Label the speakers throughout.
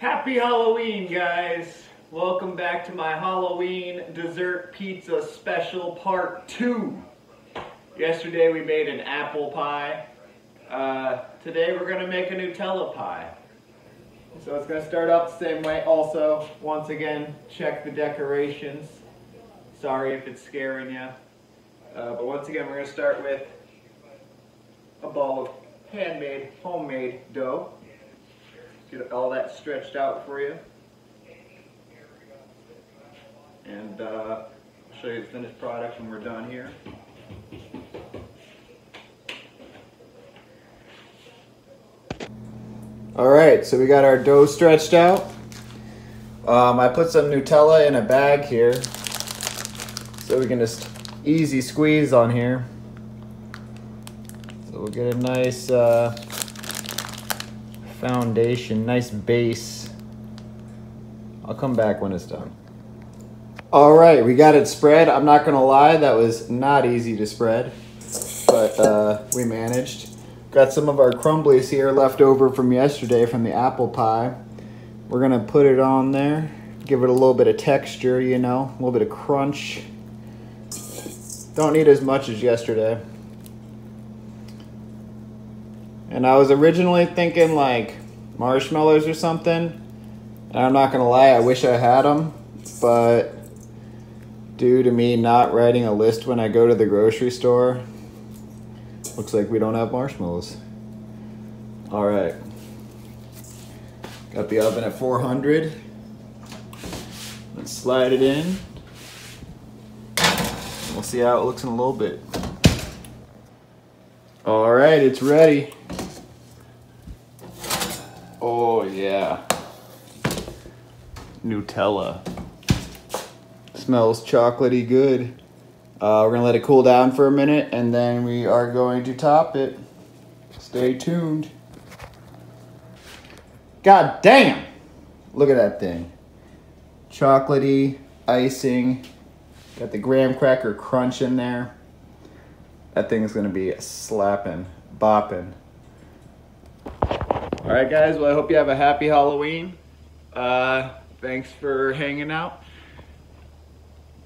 Speaker 1: Happy Halloween, guys! Welcome back to my Halloween dessert pizza special part two. Yesterday we made an apple pie. Uh, today we're gonna make a Nutella pie. So it's gonna start out the same way. Also, once again, check the decorations. Sorry if it's scaring you. Uh, but once again, we're gonna start with a ball of handmade, homemade dough. Get all that stretched out for you. And uh, show you the finished product when we're done here. All right, so we got our dough stretched out. Um, I put some Nutella in a bag here. So we can just easy squeeze on here. So we'll get a nice uh, foundation, nice base. I'll come back when it's done. All right, we got it spread. I'm not gonna lie, that was not easy to spread, but uh, we managed. Got some of our crumblies here left over from yesterday from the apple pie. We're gonna put it on there, give it a little bit of texture, you know, a little bit of crunch. Don't need as much as yesterday. And I was originally thinking like marshmallows or something. And I'm not gonna lie, I wish I had them, but due to me not writing a list when I go to the grocery store, looks like we don't have marshmallows. All right. Got the oven at 400. Let's slide it in. We'll see how it looks in a little bit. All right, it's ready. Oh yeah. Nutella. Smells chocolatey good. Uh, we're gonna let it cool down for a minute and then we are going to top it. Stay tuned. God damn! Look at that thing. Chocolatey, icing, got the graham cracker crunch in there. That thing is gonna be slapping, bopping. All right, guys. Well, I hope you have a happy Halloween. Uh, thanks for hanging out.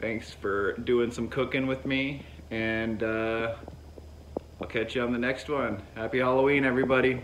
Speaker 1: Thanks for doing some cooking with me, and uh, I'll catch you on the next one. Happy Halloween, everybody.